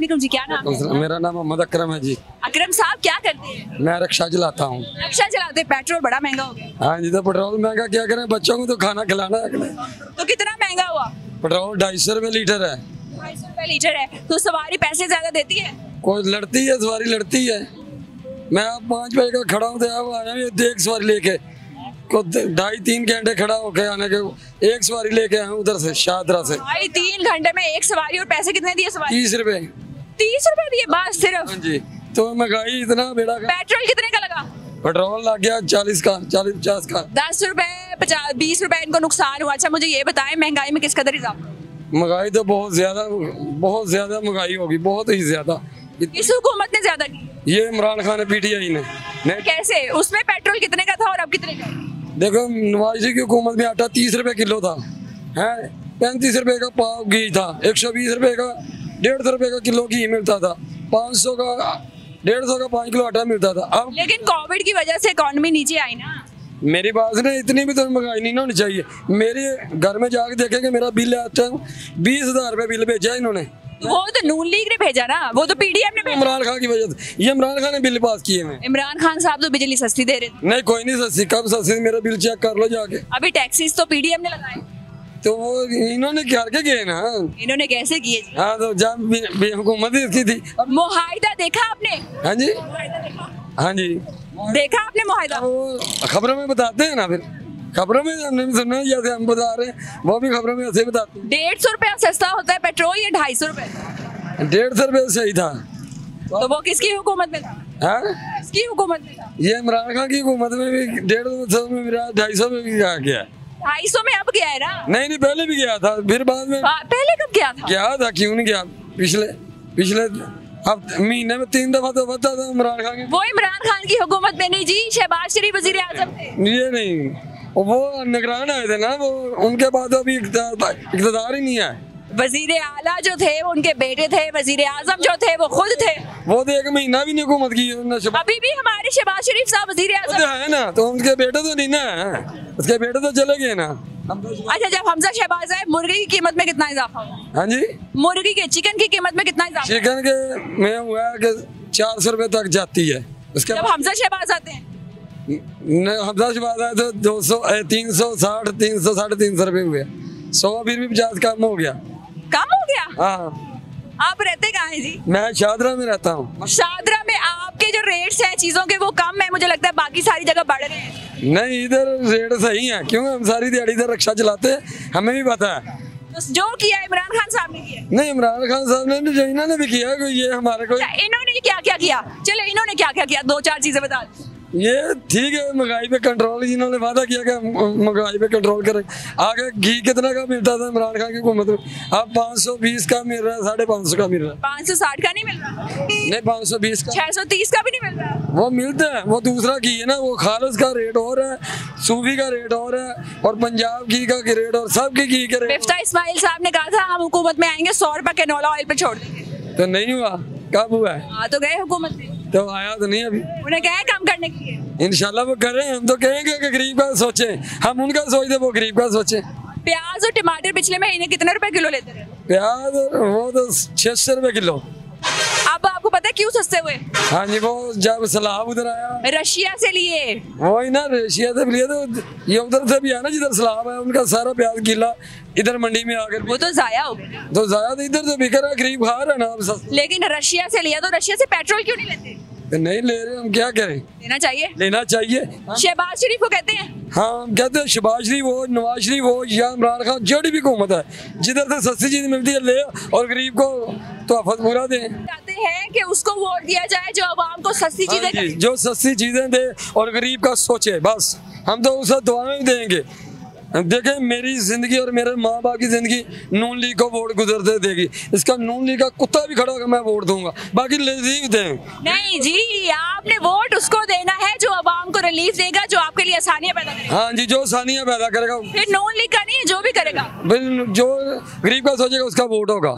जी क्या नाम है मेरा नाम मोहम्मद अक्रम है जी। अक्रम साहब क्या करते हैं? मैं रिक्शा चलाता हूँ। रिक्शा चलाते पेट्रोल बड़ा महँगा हो गया। हाँ जी तो पेट्रोल महँगा क्या करें? बच्चों को तो खाना खिलाना है तो कितना महँगा हुआ? पेट्रोल ढाई सौ रुपये लीटर है। ढाई सौ रुपए लीटर है। तो सवारी पैसे ज़्यादा देती है? कोई लड़ती है सवारी लड़ती है। मैं अब पाँच बजे का खड़ा हूँ तो आया एक सवारी लेके। को ढाई तीन घंटे खड़ा होके आने के एक सवारी लेके आया उधर से शाहदरा से। भाई तीन घंटे में एक सवारी और पैसे कितने दिए सवारी? तीस रुपए तीस रुपए दिए बस सिर्फ़। हाँ जी। तो महँगाई इतना बेड़ा पेट्रोल कितने का लगा? पेट्रोल लग गया चालीस का चालीस पचास का। दस रुपए पचास बीस रुपए इनको नुकसान हुआ। अच्छा मुझे ये बताएँ महँगाई में किस कदर इजाफा? महँगाई तो बहुत ज़्यादा बहुत ज़्यादा महँगाई होगी बहुत ही ज़्यादा। किस हुकूमत ने ज़्यादा की? ये इमरान खान पीटीआई ने। ने कैसे? उसमें पेट्रोल कितने का था और अब कितने का देखो नवाज़ शरीफ की हुकूमत में आटा तीस रुपए किलो था है? पैंतीस रुपए का पाव घी था एक सौ बीस रुपए का डेढ़ सौ रुपए का किलो घी मिलता था पाँच सौ का डेढ़ सौ का पाँच किलो आटा मिलता था। अब लेकिन कोविड की वजह से इकोनॉमी नीचे आई ना? मेरी बात सुने इतनी भी तो महँगाई नहीं होनी चाहिए। मेरे घर में जाके देखेंगे मेरा बिल है टाइम बीस हज़ार रुपये बिल भेजा इन्होंने। वो तो नून लीग ने भेजा ना? वो तो पीडीएम ने इमरान खान की वजह से। ये इमरान खान ने बिल पास किए हैं। इमरान खान साहब तो बिजली सस्ती दे रहे थे। नहीं कोई नहीं सस्ती कब सस्ती मेरा बिल चेक कर लो जाके। अभी टैक्सीज तो पीडीएम ने लगाए। तो वो इन्होंने क्या के गए ना? इन्होंने कैसे किए हाँ तो जब बे- बे- हुकूमत ही इसकी थी। अब मुहाइदा देखा आपने? हाँ जी। हाँ जी। देखा आपने मुहाइदा अब वो खबरों में बताते हैं ना फिर। खबरों में हमने भी सुना जैसे हम बता रहे हैं वो भी खबरों में ऐसे बताते डेढ़ सौ रुपया सस्ता होता है पेट्रोल या ढाई सौ रुपए डेढ़ सौ रुपये सही था। तो वो किसकी हुकूमत में था? हाँ? किसकी हुकूमत में था? ये इमरान खान की हुकूमत में भी डेढ़ सौ में मेरा ढाई सौ में भी गया गया ढाई सौ में अब गया है ना? नहीं नहीं पहले भी गया था फिर बाद में। हाँ, पहले कब गया था? गया था क्यों नहीं गया? पिछले पिछले अब महीने में तीन दफ़ा तो बता था इमरान खान वो इमरान खान की हुकूमत में नहीं जी शहबाज शरीफ वज़ीर आज़म ये नहीं वो निगरान आए थे ना वो उनके बाद अभी इक़्तिदार ही नहीं है वज़ीर आला जो थे वो उनके बेटे थे वज़ीर आज़म जो थे वो खुद थे। वो तो एक महीना भी नहीं हुकूमत की अभी भी हमारे शहबाज शरीफ साहब वज़ीर तो आज़म है ना तो उनके बेटे तो नहीं ना उसके बेटे तो चले गए ना। अच्छा जब हमजा शहबाज आए मुर्गे की कीमत में कितना इजाफा हुआ? हाँ जी। मुर्गी के चिकन की कीमत में कितना इजाफा चिकन के में हुआ है कि चार सौ रुपये तक जाती है। उसके जब हमजा शहबाज आते हैं? हमजा बाद आए तो दो सौ तीन सौ साठ तीन सौ साढ़े तीन सौ रुपये हुए। सौ फिर भी पचास कम हो गया। कम हो गया? हाँ। आप रहते कहाँ हैं जी? मैं शादरा में रहता हूँ। शादरा में आपके जो रेट्स हैं चीज़ों के वो कम है मुझे लगता है बाकी सारी जगह बढ़ रहे हैं। नहीं इधर रेट सही है। क्यों? हम सारी दिहाड़ी इधर रक्षा चलाते हैं। हमें भी पता है। तो जो किया इमरान खान साहब ने किया नहीं इमरान खान साहब ने जो इन्होंने भी किया कोई ये हमारे को अच्छा, इन्होंने क्या क्या? किया चले इन्होंने क्या क्या? किया दो चार चीज़ें बता दो। ये ठीक है महँगाई पे कंट्रोल इन्होंने वादा किया कि महँगाई पे कंट्रोल करें। आगे घी कितना का मिलता था इमरान खान की हुकूमत में? अब पाँच सौ बीस का मिल रहा है साढ़े पाँच सौ का मिल रहा है। पाँच सौ साठ का नहीं मिल रहा? नहीं पाँच सौ बीस का। छह सौ तीस का भी नहीं मिल रहा? वो मिलता है वो दूसरा घी है ना वो खालस का रेट और है सूफी का रेट और है और पंजाब घी का रेट और सब के घी के रेट इस्माइल साहब ने कहा था हम हुकूमत में आएँगे सौ रुपए कैनोला ऑयल पे छोड़ देंगे। तो नहीं हुआ कब हुआ? है आ तो गए हुकूमत में। तो आया तो नहीं अभी। उन्हें क्या है काम करने के लिए। इनशाला वो करें हम तो कहेंगे कि गरीब का सोचे। हम उनका सोच दे वो गरीब का सोचे। प्याज और टमाटर पिछले महीने कितने रुपए किलो लेते हैं प्याज वो तो छह सौ रुपए किलो। है क्यों सस्ते हुए? हाँ जी वो जब सलाब उधर आया। रशिया से लिए। वही ना रशिया से लिए तो ये उधर से भी आया ना जिधर सलाब है उनका सारा प्याज गीला इधर मंडी में आकर वो तो जाया हो। गया तो जाया तो इधर तो बिक रहा गरीब खा रहा है ना लेकिन रशिया से लिया तो रशिया से पेट्रोल क्यों नहीं लेते? नहीं ले रहे हम क्या करें? लेना चाहिए? लेना चाहिए। शहबाज शरीफ को कहते हैं। हाँ हम कहते हैं शहबाज शरीफ हो नवाज़ शरीफ हो या इमरान खान जड़ी भी हुकूमत है। जिधर से सस्ती चीज़ मिलती है ले और गरीब को तो आफत पूरा दें। चाहते हैं कि उसको वोट दिया जाए जो आवाम को सस्ती हाँ चीज़ें जी, जो सस्ती चीज़ें दे और गरीब का सोचे बस। हम तो उसे दुआएँ देंगे। देखें मेरी ज़िंदगी और मेरे माँ बाप की ज़िंदगी नून लीग को वोट गुजरते देगी। इसका नून लीग का कुत्ता भी खड़ा होगा मैं वोट दूँगा। बाकी लजीव दें। नहीं जी आपने वोट उसको देना है जो आवाम को रिलीफ देगा जो आपके लिए आसानियाँ पैदा करेगा। हाँ जी जो आसानियाँ पैदा करेगा फिर नॉन लीग का नहीं जो भी करेगा। जो गरीब का सोचेगा उसका वोट होगा।